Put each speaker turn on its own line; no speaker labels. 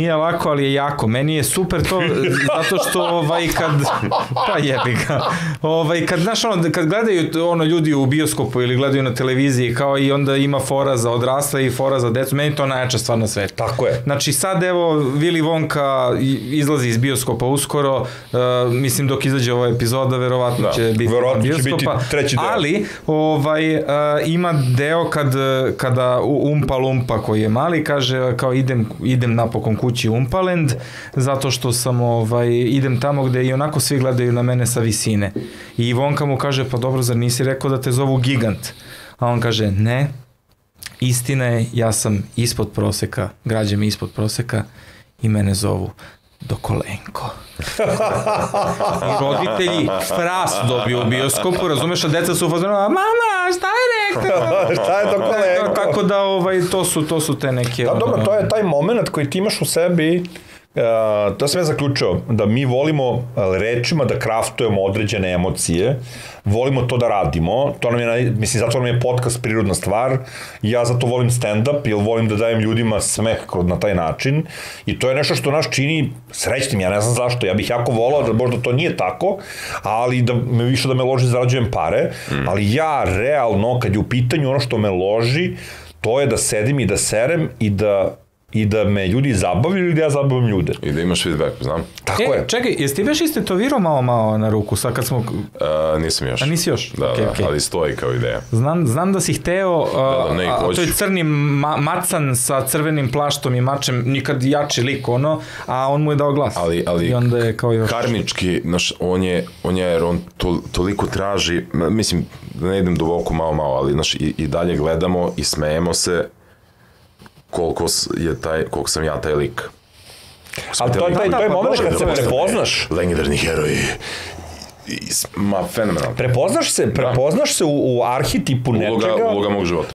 Nije lako, ali je jako. Meni je super to, zato što ovaj, kad, pa jebi ga, ovaj, kad, znaš, ono, kad gledaju ono, ljudi u bioskopu ili gledaju na televiziji, kao i onda ima fora za odrasle i fora za decu, meni to najjača stvar na svetu.
Tako je.
Znači sad evo Willy Wonka izlazi iz bioskopa uskoro, uh, mislim dok izađe ova epizoda verovatno
Da,
će biti
verovatno će
bioskopa,
biti treći deo.
ali ovaj uh, ima deo kad kada Umpa Lumpa koji je mali kaže kao idem idem napokon kući Umpaland zato što sam ovaj idem tamo gde i onako svi gledaju na mene sa visine. I Wonka mu kaže pa dobro zar nisi rekao da te zovu gigant? A on kaže ne, istina je, ja sam ispod proseka, građe mi ispod proseka i mene zovu Dokolenko. I roditelji fras dobiju u bioskopu, razumeš, a deca su u fazonu, mama, šta je rekao?
Šta je Dokolenko?
Tako da, ovaj, to su, to su te neke...
Da, dobro, to je taj moment koji ti imaš u sebi, Uh, to ja zaključio, da mi volimo uh, rečima da kraftujemo određene emocije, volimo to da radimo, to nam je, mislim, zato nam je podcast prirodna stvar, ja zato volim stand-up, jer volim da dajem ljudima smeh na taj način, i to je nešto što nas čini srećnim, ja ne znam zašto, ja bih jako volao da možda to nije tako, ali da me više da me loži zarađujem pare, mm. ali ja realno, kad je u pitanju ono što me loži, to je da sedim i da serem i da i da me ljudi zabavljaju ili da ja zabavim ljude.
I da imaš feedback, znam.
Tako
e,
je.
čekaj, jesi ti već istetovirao malo malo na ruku, sad kad smo...
Uh, nisam još.
A nisi još?
Da,
okay,
da,
okay.
ali stoji kao ideja.
Znam, znam da si hteo, uh,
Da, da, ne,
a, to je crni ma, macan sa crvenim plaštom i mačem, nikad jači lik, ono, a on mu je dao glas.
Ali, ali
I onda je kao još...
karmički, znaš, on je, on je, jer on to, toliko traži, mislim, da ne idem duboko malo, malo, ali, znaš, i, i dalje gledamo i smejemo se koliko je taj, koliko sam ja taj lik.
Ali to je taj,
Da,
to je
pa
moment kad se prepoznaš.
Legendarni heroj. I, s- ma, fenomenalno.
Prepoznaš se, prepoznaš se u, u arhetipu
Uloga,
nečega.
uloga mog života.